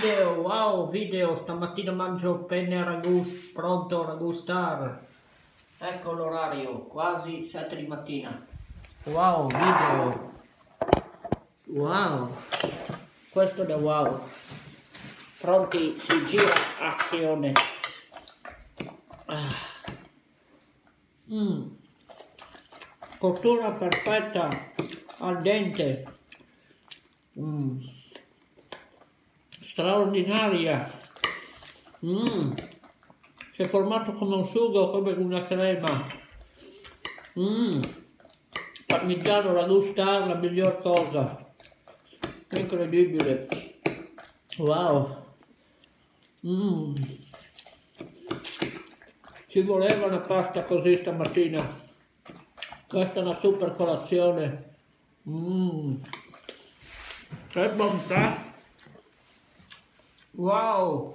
Video, wow, video, stamattina mangio penne ragù, pronto ragù star. Ecco l'orario, quasi 7 di mattina. Wow, video. Wow. Questo è wow. Pronti, si gira, azione. Ah. Mm. Cottura perfetta, al dente. Mm straordinaria mm. si è formato come un sugo come una crema mm. parmigiano la gusta la miglior cosa incredibile wow mm. ci voleva una pasta così stamattina questa è una super colazione mm. che bontà Wow!